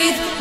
breathe.